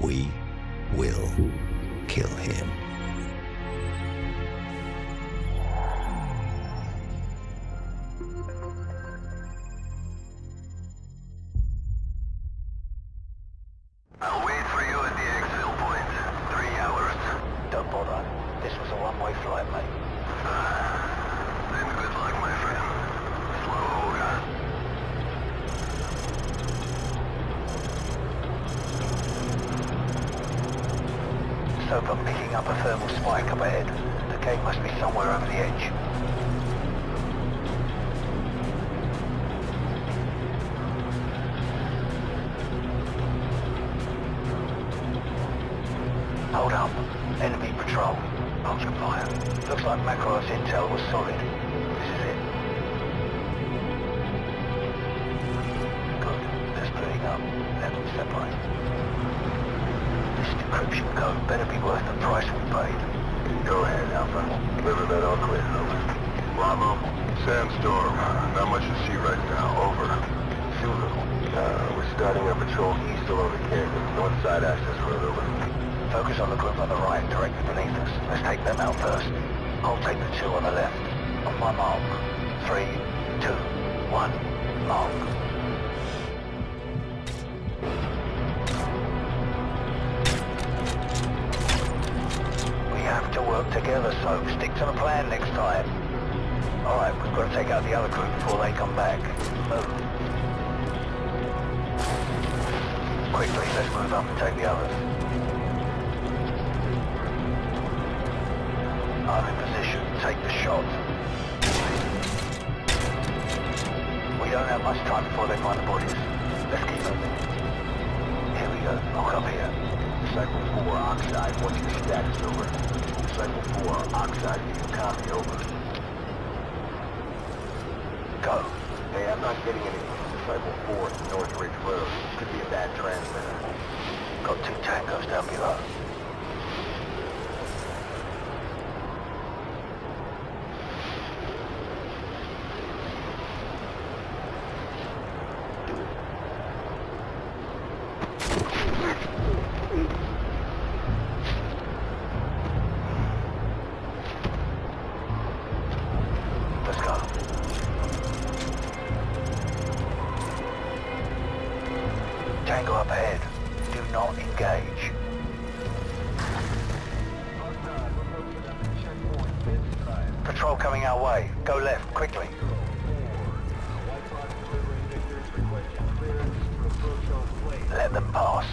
We will kill him. Soap, I'm picking up a thermal spike up ahead. The gate must be somewhere over the edge. Hold up. Enemy patrol. Ultra fire. Looks like Makarov's intel was solid. This is it. Good. They're splitting up. Let them separate. This decryption code better be worth the price we paid. Go ahead, Alpha. Deliver that all clear. Over. Bravo. Sandstorm. Not much to see right now. Over. Zulu. Uh, we're starting our patrol east along the canyon. North side access road. Over. Focus on the group on the right, directly beneath us. Let's take them out first. I'll take the two on the left. On my mark. Three, two, one, mark. To work together, so stick to the plan next time. Alright, we've got to take out the other group before they come back. Move. Quickly, let's move up and take the others. I'm in position. Take the shot. We don't have much time before they find the bodies. Let's keep moving. Here we go. Look up here. Cycle 4, Oxide. What's your status? Over. Cycle 4, Oxide. You copy? Over. Go. Hey, I'm not getting anything from Cycle 4 to North Ridge Road. Could be a bad transmitter. Got two tangos down below. Let them pass.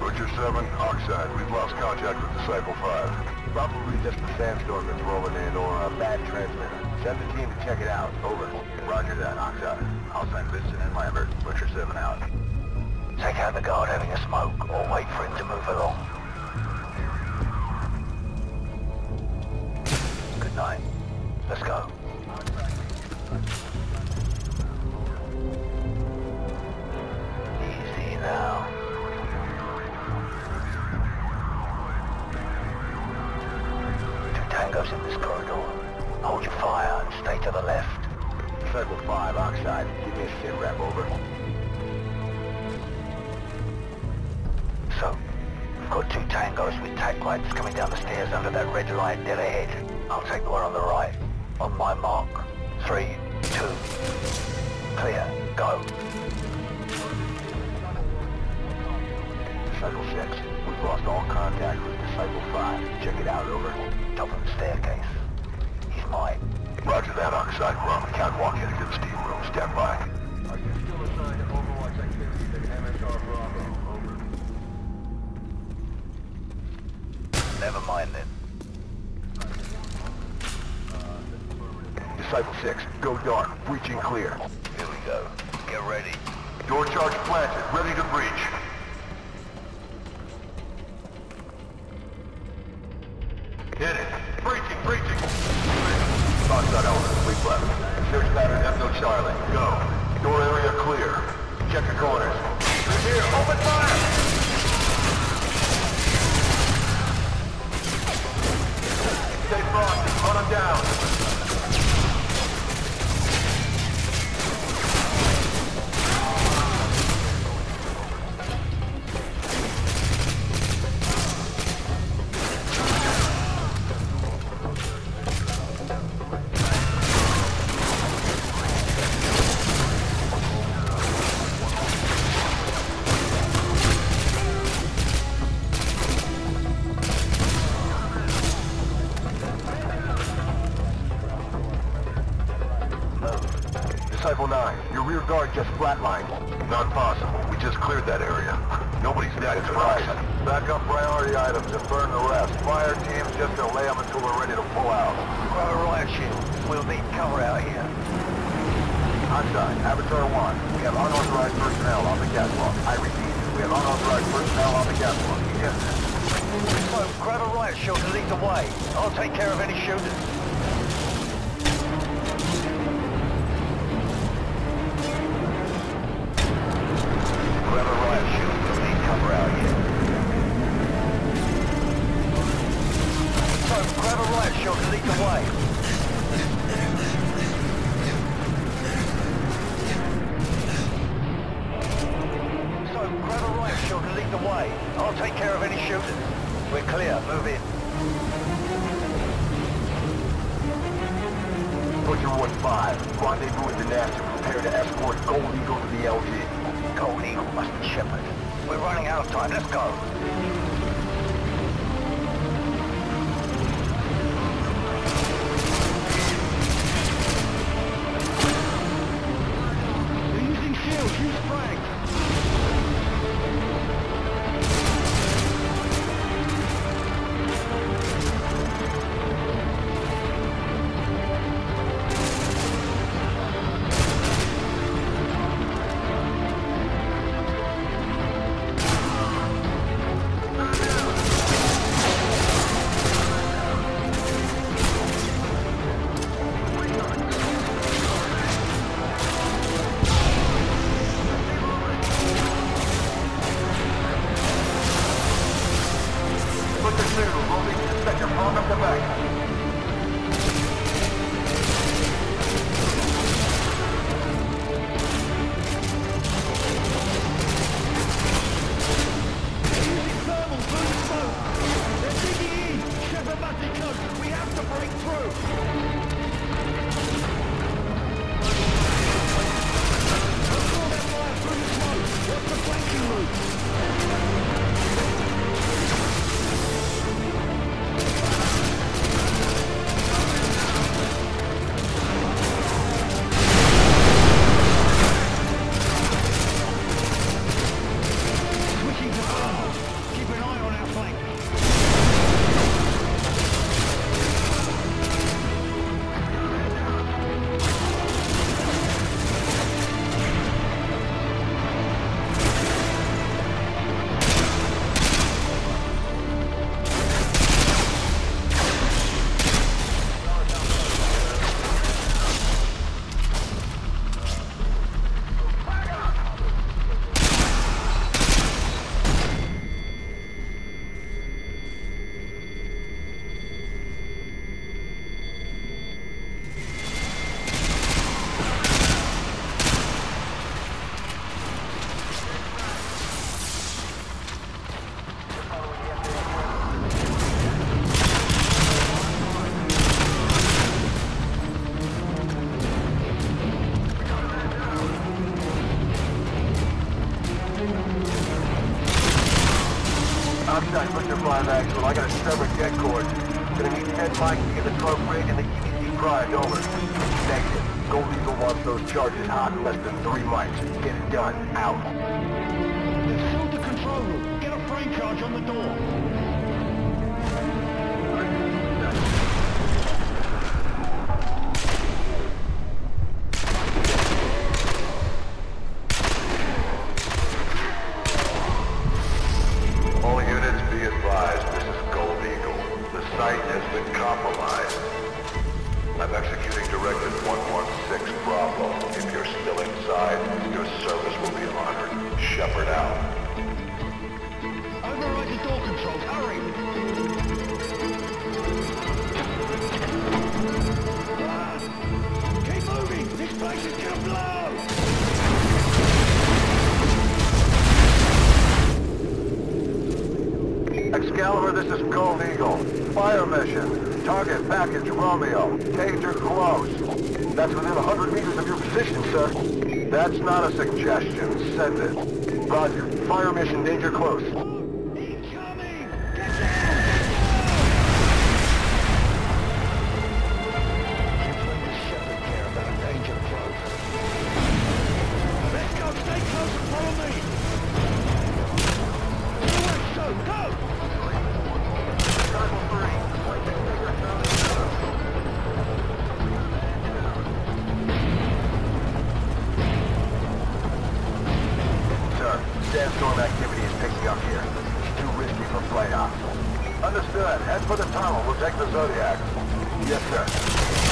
Butcher 7, Oxide. We've lost contact with Disciple 5. Probably just a sandstorm that's rolling in or a bad transmitter. Send the team to check it out. Over. Roger that, Oxide. I'll send Vincent and Lambert. Butcher 7 out. Take out the guard having a smoke, or wait for him to move along. Good night. Let's go. Two tangos with tag lights coming down the stairs under that red light dead ahead. I'll take the one on the right. On my mark. Three, two, clear, go. Disciple 6. We've lost all contact with Disciple 5. Check it out, over. Top of the staircase. He's mine. Roger that, Oxide. We're on the catwalk heading to the steam room. Stand by. Are you still assigned to Overwatch activities at MSR Bravo? Over. Never mind then. Disciple 6, go dark. Breaching clear. Here we go. Get ready. Door charge planted. Ready to breach. Hit it. Breaching, breaching. Oxide element, sleep left. Search pattern Ethno Charlie. Go. Door area clear. Check the corners. Through here. Open fire! Hunt them down. Disciple 9, your rear guard just flatlined. Not possible. We just cleared that area. Nobody's dead. It's right. Back up priority items and burn the rest. Fire teams just delay them until we're ready to pull out. Grab a riot shield. We'll need cover out here. Outside, Avatar 1, we have unauthorized personnel on the catwalk. I repeat, we have unauthorized personnel on the catwalk. Yes. Smoke, grab a riot shield and lead the way. I'll take care of any shooters. The way. I'll take care of any shooters. We're clear. Move in. Butcher 1-5, rendezvous with the and prepare to escort Gold Eagle to the LG. Gold Eagle must be Shepherd. We're running out of time. Let's go. Severed det cord. Gonna need 10 mics to get the trunk rig and the EDC primed over. Negative. Gold Eagle wants those charges hot in less than three mics. Get it done. Out. They've the control room. Get a frame charge on the door. This is Gold Eagle. Fire mission. Target package Romeo. Danger close. That's within 100 meters of your position, sir. That's not a suggestion. Send it. Roger. Fire mission, danger close. Is here. Too risky for flight ops. Understood. Head for the tunnel. We'll take the Zodiac. Yes, sir.